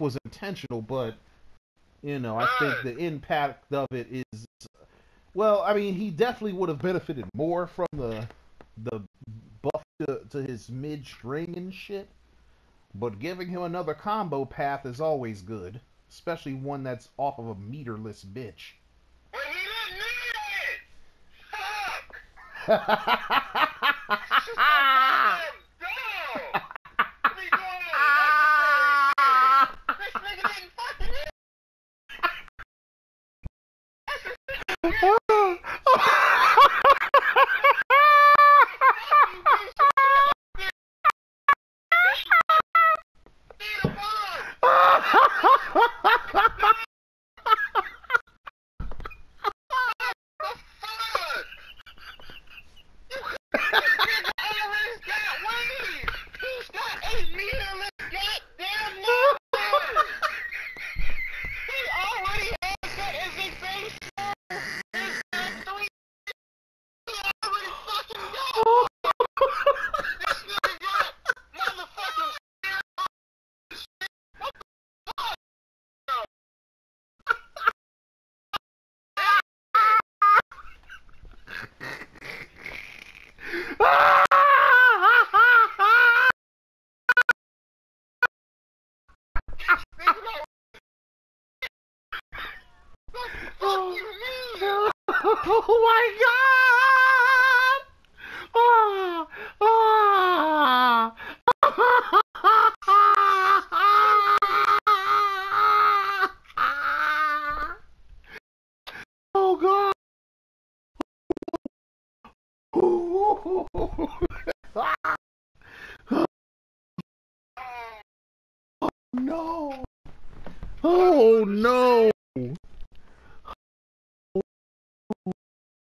was intentional, but you know, I think the impact of it is well, I mean, he definitely would have benefited more from the the buff to, to his mid string and shit. But giving him another combo path is always good, especially one that's off of a meterless bitch. But he didn't need it! Fuck! oh my god! Ah, ah. oh god! Oh no! Oh no!